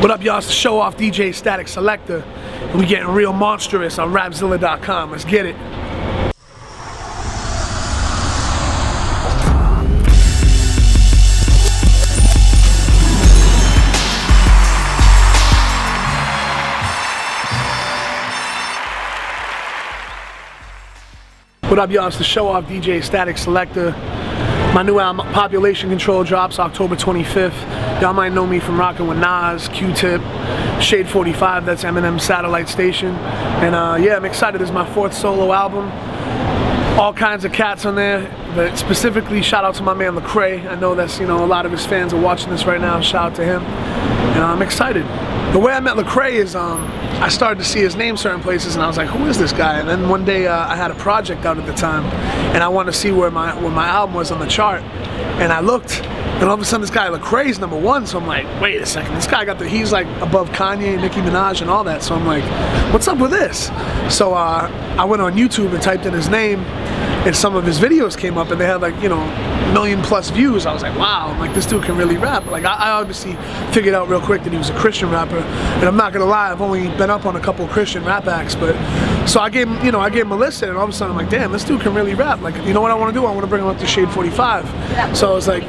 What up, y'all? It's the show off DJ Statik Selektah. We getting real monstrous on Rapzilla.com. Let's get it. What up, y'all? It's the show off DJ Statik Selektah. My new album, Population Control, drops October 25th. Y'all might know me from rocking with Nas, Q-Tip, Shade 45, that's Eminem Satellite Station. And uh, yeah, I'm excited. This is my fourth solo album. All kinds of cats on there, but specifically shout out to my man Lecrae. I know that's, you know, a lot of his fans are watching this right now. Shout out to him. And I'm excited. The way I met Lecrae is um, I started to see his name certain places and I was like, who is this guy? And then one day uh, I had a project out at the time and I wanted to see where my, where my album was on the chart. And I looked and all of a sudden this guy Lecrae's number one. So I'm like, wait a second, this guy got the, he's like above Kanye, Nicki Minaj and all that. So I'm like, what's up with this? So uh, I went on YouTube and typed in his name and some of his videos came up and they had like, you know, million plus views. I was like, wow, I'm like this dude can really rap. Like I, I, obviously figured out real quick that he was a Christian rapper. And I'm not gonna lie, I've only been up on a couple Christian rap acts, but so I gave him, you know, I gave him a listen and all of a sudden I'm like, damn, this dude can really rap. Like, you know what I wanna do? I wanna bring him up to Shade 45. So I was like,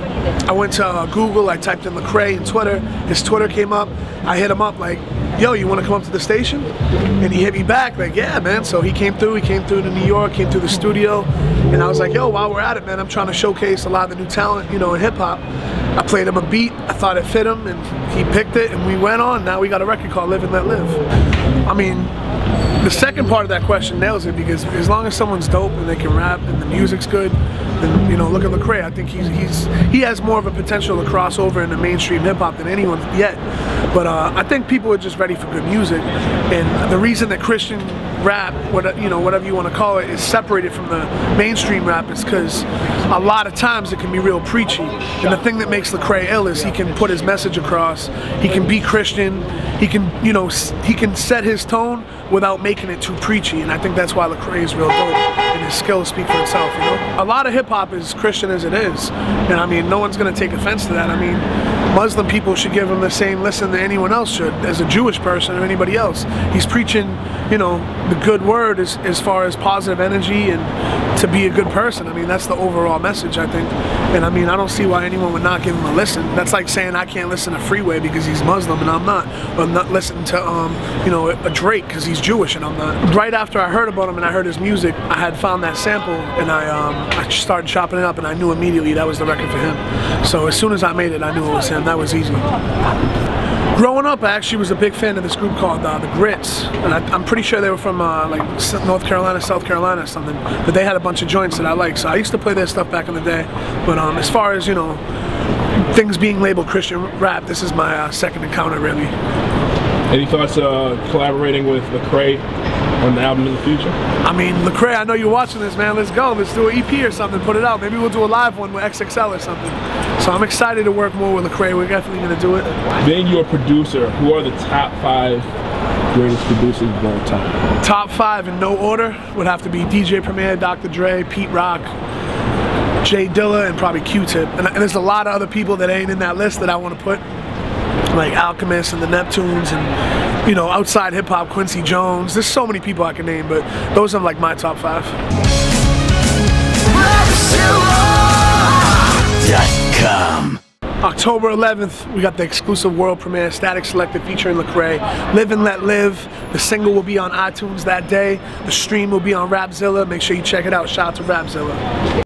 I went to uh, Google, I typed in Lecrae and Twitter, his Twitter came up, I hit him up like, yo, you want to come up to the station? And he hit me back like, yeah, man. So he came through. He came through to New York, came through the studio, and I was like, yo, while we're at it, man, I'm trying to showcase a lot of the new talent, you know, in hip hop. I played him a beat. I thought it fit him, and he picked it, and we went on. Now we got a record called Live and Let Live. I mean, the second part of that question nails it because as long as someone's dope and they can rap and the music's good, then you know, look at Lecrae. I think he's he's he has more of a potential to cross over into mainstream hip hop than anyone yet. But uh, I think people are just ready for good music, and the reason that Christian rap, what you know, whatever you want to call it, is separated from the mainstream rap is because a lot of times it can be real preachy. And the thing that makes Lecrae ill is he can put his message across. He can be Christian. He can, you know, he can set his tone without making it too preachy. And I think that's why Lecrae is real dope and his skills speak for itself. You know, a lot of hip hop is Christian as it is, and I mean, no one's gonna take offense to that. I mean, Muslim people should give him the same listen that anyone else should, as a Jewish person or anybody else. He's preaching, you know, the good word as, as far as positive energy and to be a good person. I mean, that's the overall message, I think. And I mean, I don't see why anyone would not give him a listen. That's like saying I can't listen to Freeway because he's Muslim and I'm not. Or not listen to, um, you know, a Drake because he's Jewish and I'm not. Right after I heard about him and I heard his music, I had found that sample and I, um, I started chopping it up and I knew immediately that was the record for him. So as soon as I made it, I knew it was him. And that was easy. Growing up, I actually was a big fan of this group called uh, the Grits, and I, am pretty sure they were from uh, like North Carolina, South Carolina, or something. But they had a bunch of joints that I liked, so I used to play their stuff back in the day. But um, as far as you know, things being labeled Christian rap, this is my uh, second encounter, really. Any thoughts uh, collaborating with Lecrae on the album in the future? I mean, Lecrae, I know you're watching this, man. Let's go. Let's do an EP or something. Put it out. Maybe we'll do a live one with XXL or something. So I'm excited to work more with Lecrae. We're definitely going to do it. Being your producer, who are the top five greatest producers of all time? Top five in no order would have to be DJ Premier, Dr. Dre, Pete Rock, J Dilla, and probably Q-Tip. And, and there's a lot of other people that ain't in that list that I want to put like Alchemist and the Neptunes and you know outside hip hop Quincy Jones. There's so many people I can name, but those are like my top five. October 11th, we got the exclusive world premiere, Statik Selektah featuring Lecrae. Live and Let Live. The single will be on iTunes that day. The stream will be on Rapzilla. Make sure you check it out. Shout out to Rapzilla.